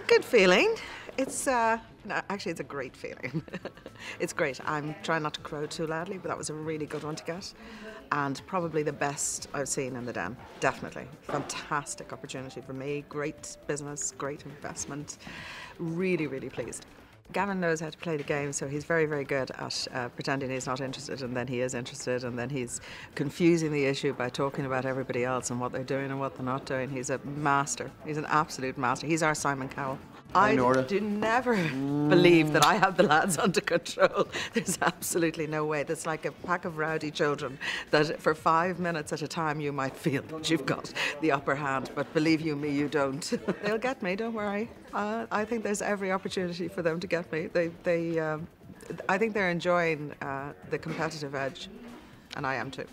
good feeling. It's uh, no, actually it's a great feeling. it's great. I'm trying not to crow too loudly, but that was a really good one to get, and probably the best I've seen in the Den. Definitely, fantastic opportunity for me. Great business, great investment. Really, really pleased. Gavin knows how to play the game, so he's very, very good at uh, pretending he's not interested and then he is interested, and then he's confusing the issue by talking about everybody else and what they're doing and what they're not doing. He's a master. He's an absolute master. He's our Simon Cowell. I do never believe that I have the lads under control. There's absolutely no way. There's like a pack of rowdy children that for five minutes at a time you might feel that you've got the upper hand, but believe you me, you don't. They'll get me, don't worry. Uh, I think there's every opportunity for them to get me. They, they, um, I think they're enjoying uh, the competitive edge, and I am too.